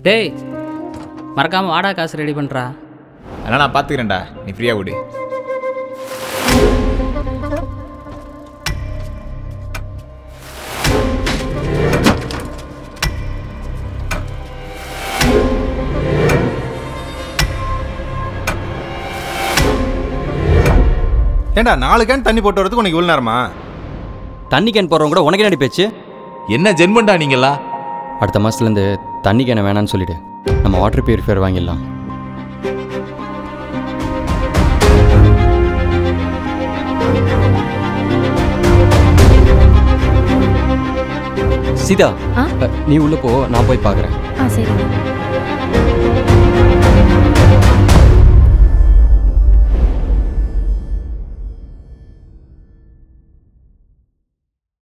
டேய் மறக்காமல் வாடகை காசு ரெடி பண்ணுறா அதெல்லாம் நான் பார்த்துக்கிறேன்டா நீ ஃப்ரீயாக விடு ஏண்டா நாலு கேன் தண்ணி போட்டு வரதுக்கு உனக்கு இவ்வளோ நேரமா? தண்ணி கேன் போடுறவங்க கூட உனக்கு என்னடி பேச்சு? என்ன ஜென்மண்டா நீங்களா அடுத்த மாதத்துலேருந்து தண்ணி கேனை வேணான்னு சொல்லிடு. நம்ம வாட்டர் பியூரிஃபையர் வாங்கிடலாம். சீதா நீ உள்ள போ நான் போய் பார்க்குறேன் ஆ சரி.